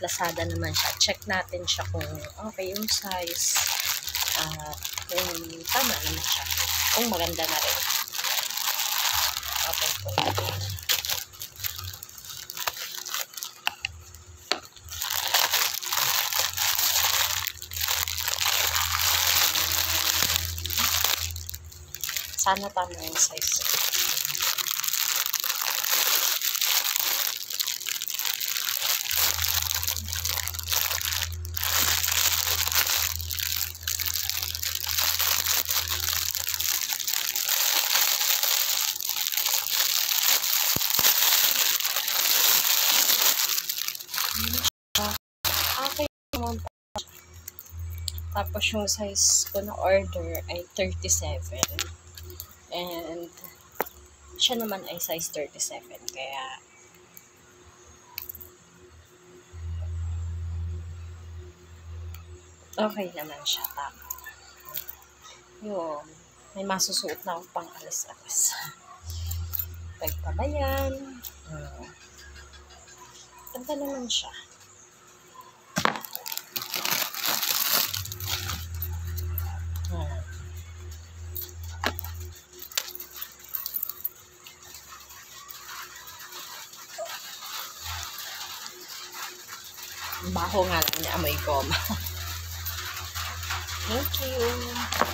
Lazada naman siya. Check natin siya kung okay yung size. Ah, kung tama naman siya. Kung maganda na rin. Open po. Sana tama yung size. Okay naman po. Tapos yung size ko na order ay 37. And siya naman ay size 37. Kaya okay naman siya. Tama. Yun. May masusuot na ako pang alis-alis. Pagpabayan. Hmm. Ganda naman siya. Hmm. Baho nga lang niya, amoy goma. Thank you.